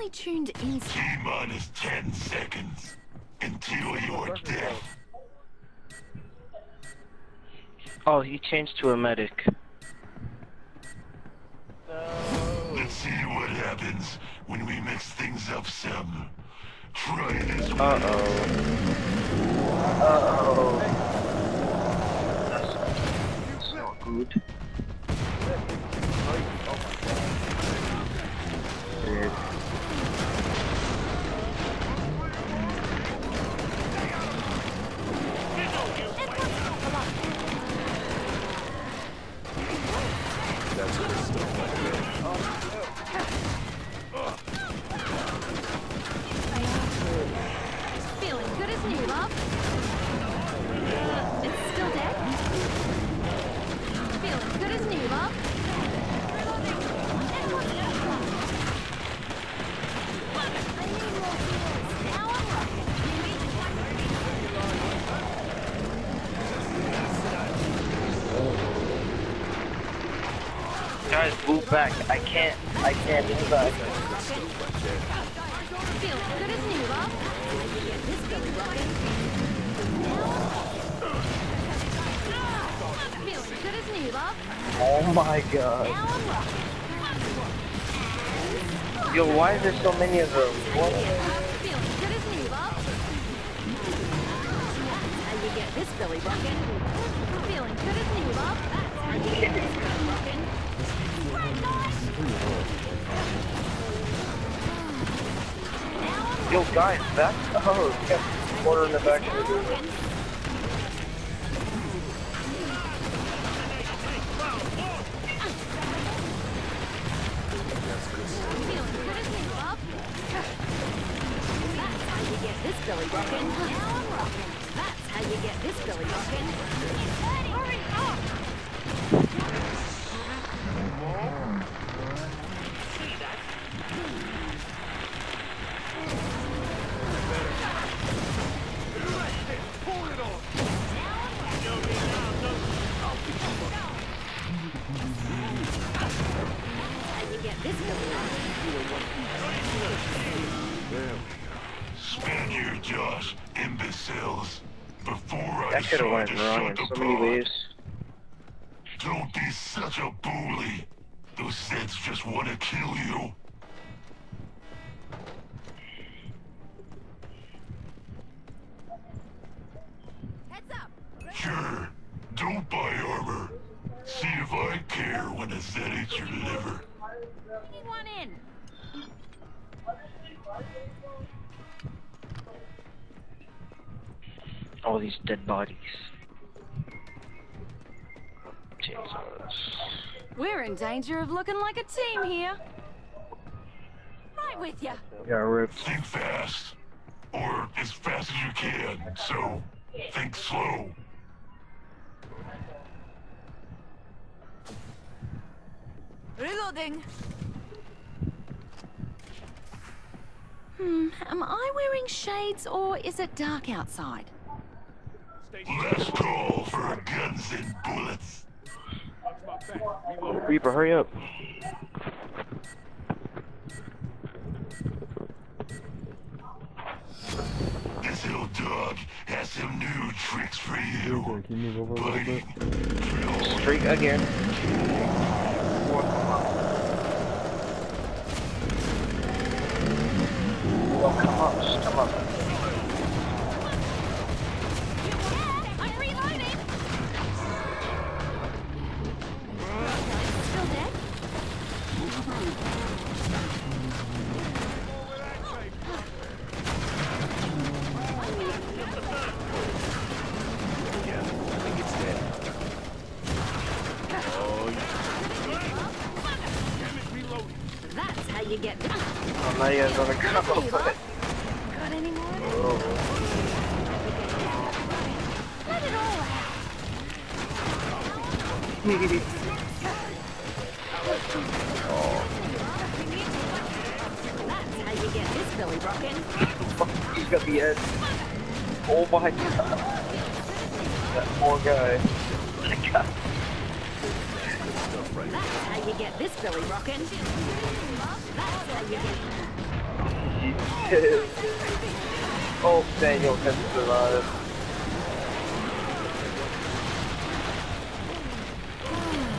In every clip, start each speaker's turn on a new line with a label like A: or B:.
A: only tuned in.
B: T minus 10 seconds until your death.
C: Oh, he changed to a medic.
B: Let's see what happens when we mix things up some. Try this one.
C: Uh-oh. Uh-oh. That's not good. Weird. Back. I can't. I can't move back. Oh my god. Yo, why is there so many of them? What?
A: This rocking. Feeling good as new, love. That's how you get this rocking.
C: Yo, guys, back. Oh, yeah. Water in the back.
A: That's how you get this belly rocking. That's how you get this belly rocking.
C: Could have went wrong in so many ways.
A: We're in danger of looking like a team here. Right with ya.
C: Got ripped.
B: Think fast. Or as fast as you can, so think slow.
A: Reloading. Hmm, am I wearing shades or is it dark outside?
B: Last call for guns and bullets.
C: Reaper, hurry up.
B: This old dog has some new tricks for you.
D: Can you move over a little bit?
B: Biting, drill,
C: Straight again. Oh, come on, come on. Oh my god. That poor guy. God.
A: That's how you get this belly rocking. That's how you get.
C: Jesus. Oh, Daniel can survive.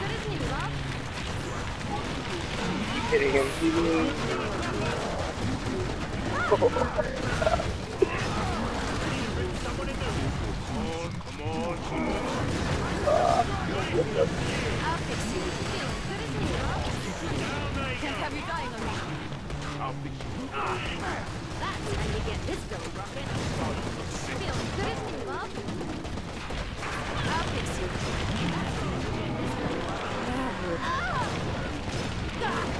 A: Good, isn't he, love?
C: Hitting him.
A: I'll fix you. You dying. That's how you get this belly rocking. Feeling good, isn't he, love? I'll fix you. That's how you get this belly rocking. Ah! Ah!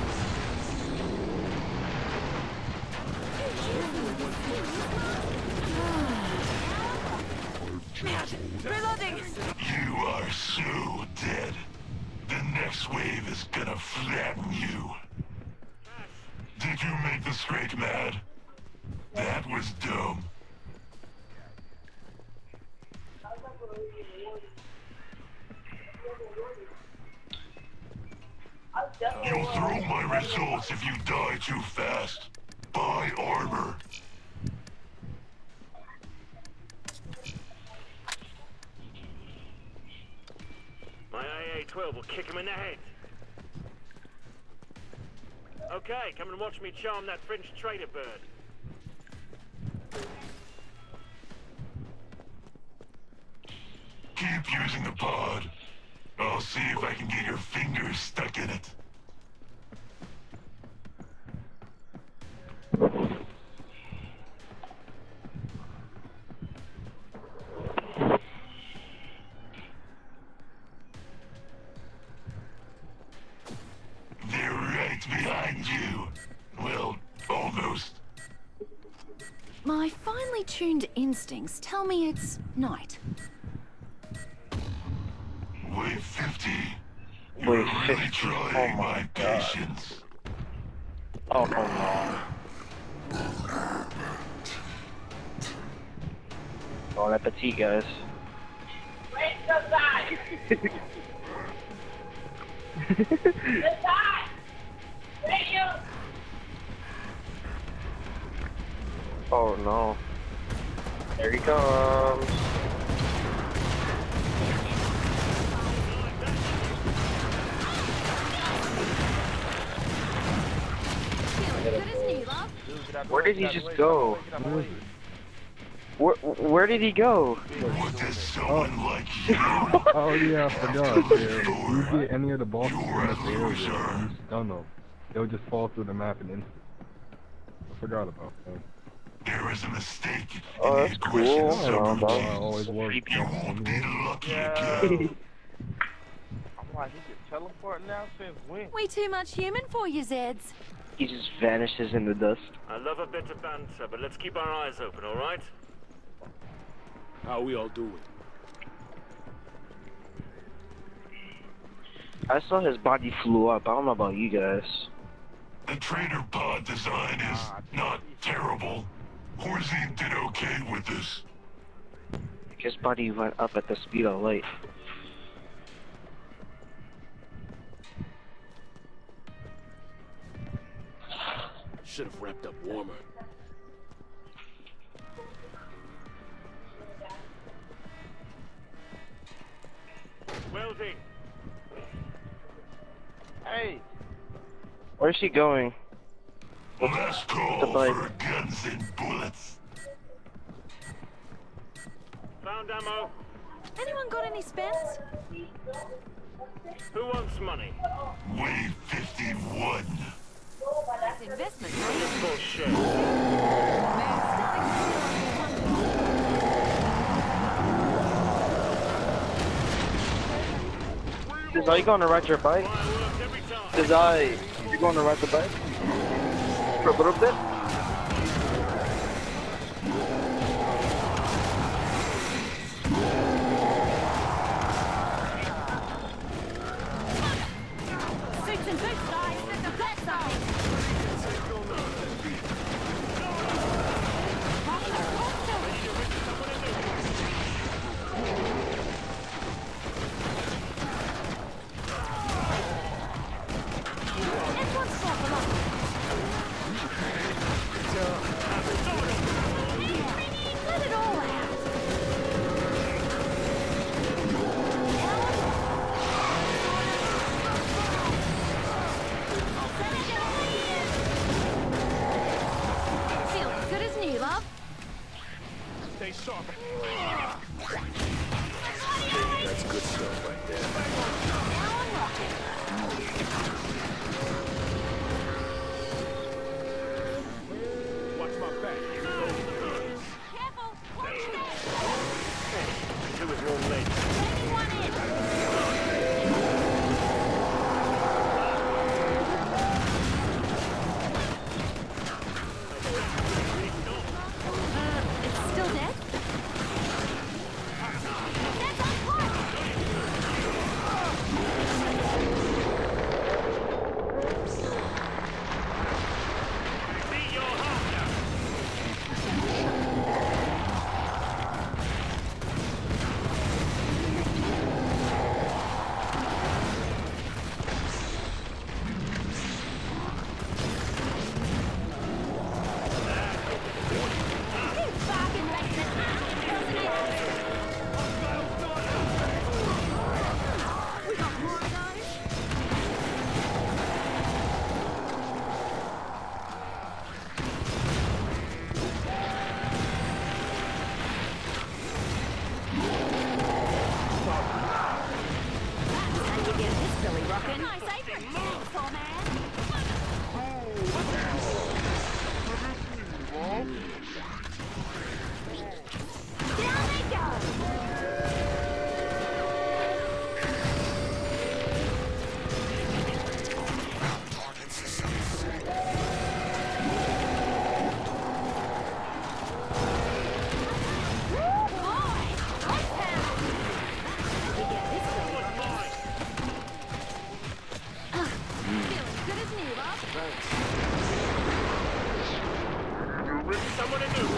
A: Reloading!
B: You are so dead. The next wave is gonna flatten you. Did you make the Scrake mad? That was dumb. You'll throw if you die too fast. Buy armor.
D: My AA-12 will kick him in the head. Okay, come and watch me charm that French trader bird.
B: Keep using the pod. I'll see if I can get your fingers stuck in it.
A: Tuned instincts tell me it's night.
B: Wave 50.
C: Wave
B: You're
C: 50.
B: really trying
C: Oh my
B: my
C: God.
B: patience.
C: Oh, come on. Bon appetit, guys. oh no. There he comes.
A: Feeling good, isn't he, comes.
C: Where did he just go? Where, where did he go?
B: What does someone like you
E: Oh yeah, I forgot. Yeah, if you get any of the bosses
B: You're
E: in
B: a
E: this area,
B: loser.
E: and you stun them, they'll just fall through the map and instant. I forgot about that.
B: There is a mistake in
C: Oh,
B: the
C: that's
B: aggression
C: cool.
B: summer
E: I always work.
B: You won't be lucky
F: Yeah.
B: again.
F: I'm like, he can teleport now since when?
A: We too much human for you, Zeds.
C: He just vanishes in the dust.
D: I love a bit of banter, but let's keep our eyes open, all right?
G: How we all doing?
C: I saw his body flew up. I don't know about you guys.
B: The trader pod design is ah, not terrible. Horzine did okay with this.
C: His body went up at the speed of light.
G: Should have wrapped up warmer.
D: Welding.
F: Hey,
C: Where's she going?
B: Last call
C: The bike.
B: for guns and bullets.
D: Found ammo.
A: Anyone got any spins?
D: Who wants money?
B: Wave 51.
A: That's investment.
D: Just bullshit.
C: Says, are you going to ride your bike?
D: Fireworks every time.
C: Says, I, you going to ride the bike? For a little bit?
H: Two is wrong leg. Someone in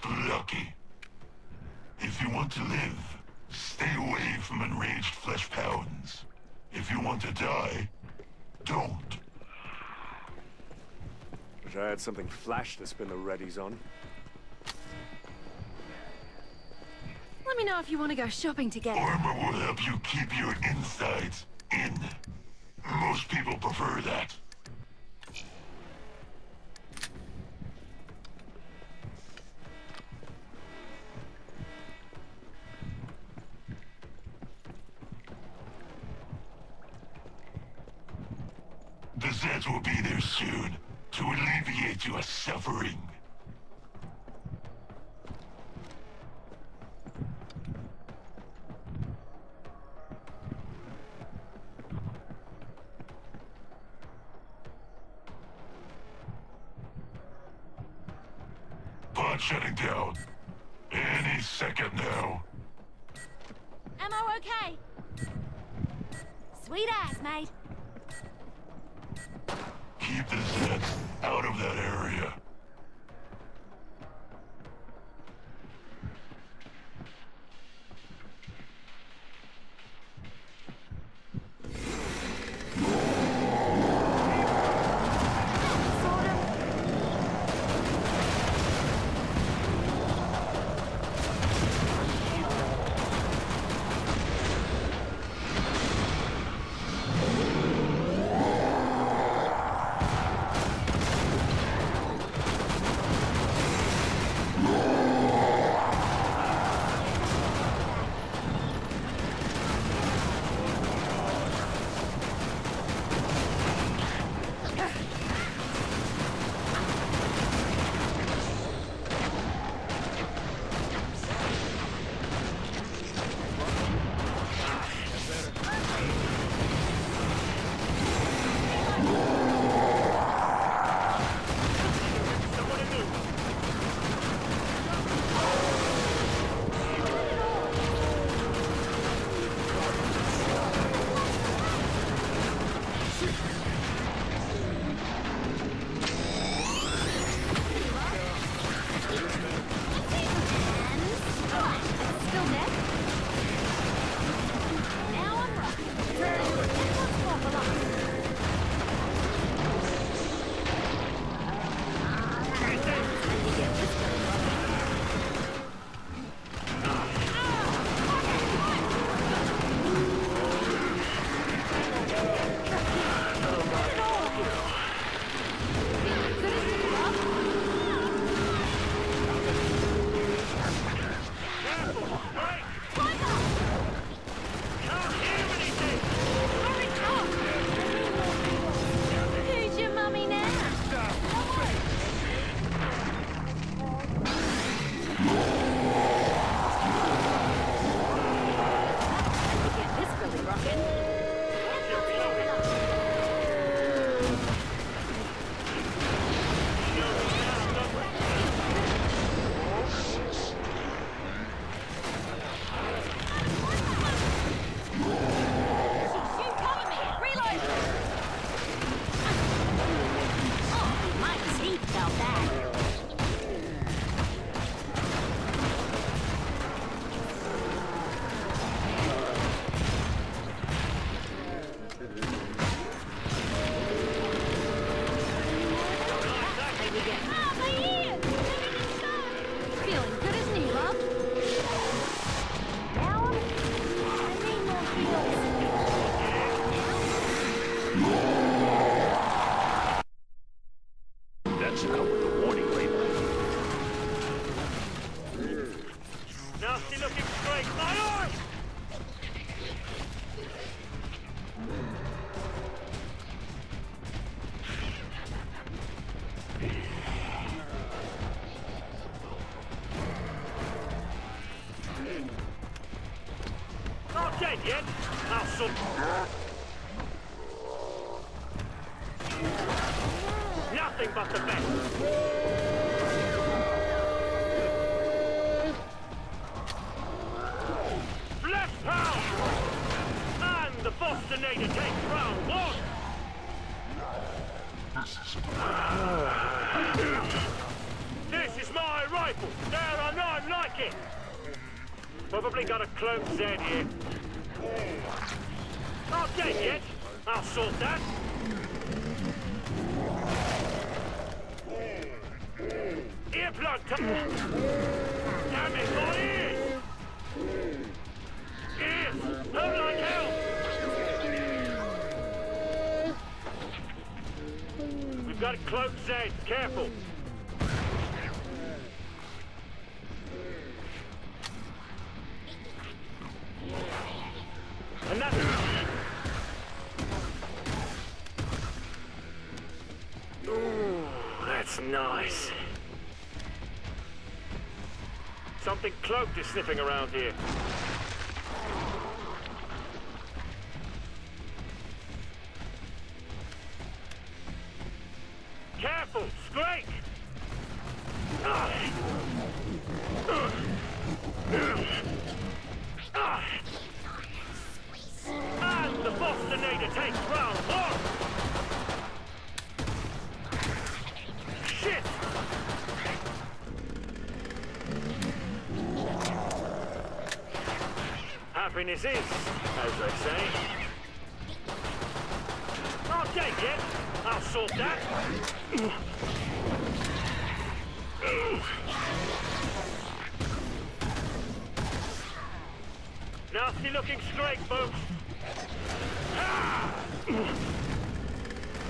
B: got lucky. If you want to live, stay away from enraged flesh pounds. If you want to die, don't.
I: Wish I had something flash to spin the readies on.
A: Let me know if you want to go shopping together.
B: Armor will help you keep your insides in. Most people prefer that. Soon to alleviate your suffering. Pod shutting down. Any second now.
A: Ammo okay? Sweet ass, mate.
B: Out of that area.
D: Yeah. None like it. Probably got a cloak Z here. Not dead yet. I'll sort that. Earplug time. Damn it, my ears! Ears! Hurt like hell! We've got a cloak Z. Careful. Is sniffing around here. Careful. Ah. And the Bostonator takes round one! Shit! Happiness is, as they say. Not dead yet. I'll sort that. Nasty looking scrake, folks.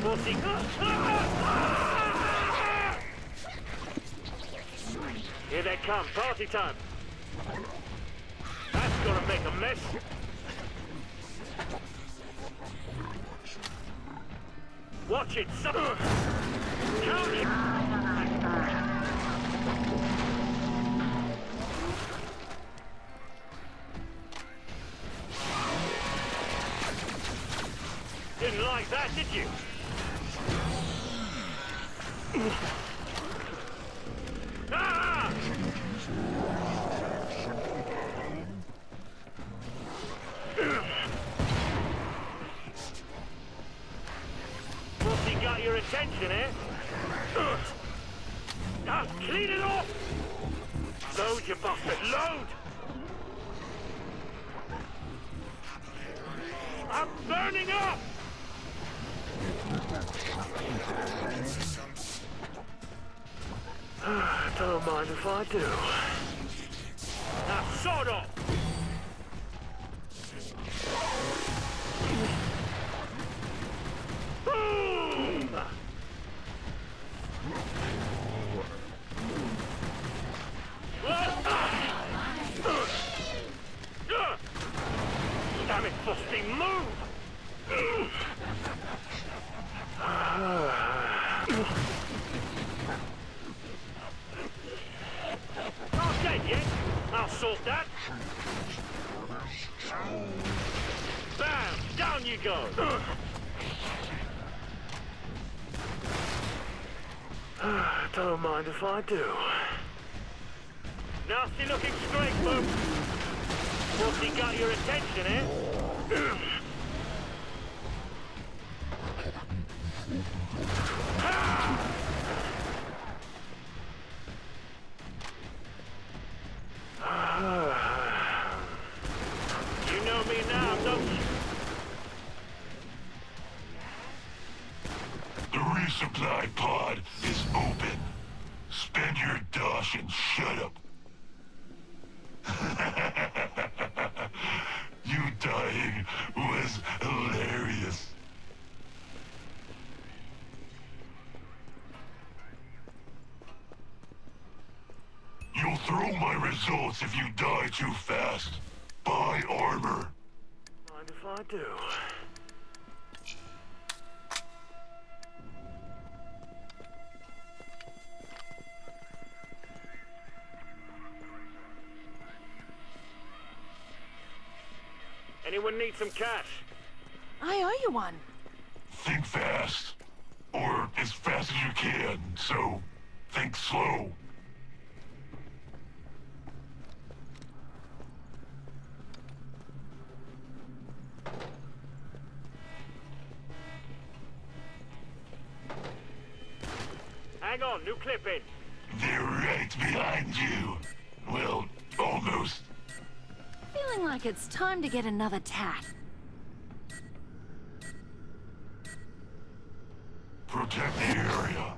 D: Pussy. Here they come. Party time. Make a mess. Watch it, son. Didn't like that, did you? Now clean it off! Load, you bastard, load! I'm burning up! Don't mind if I do. Now, sod off! Boom! Fusty, move! Not dead yet. I'll sort that. Bam! Down you go! Don't mind if I do. Nasty looking scrake, folks. Pussy got your attention, eh?
B: Ugh! results if you die too fast. Buy armor.
D: Mind if I do? Anyone need some cash?
A: I owe you one.
B: Think fast. Or as fast as you can, so think slow.
D: Hang on, new clip in.
B: They're right behind you. Well, almost.
A: Feeling like it's time to get another tat.
B: Protect the area.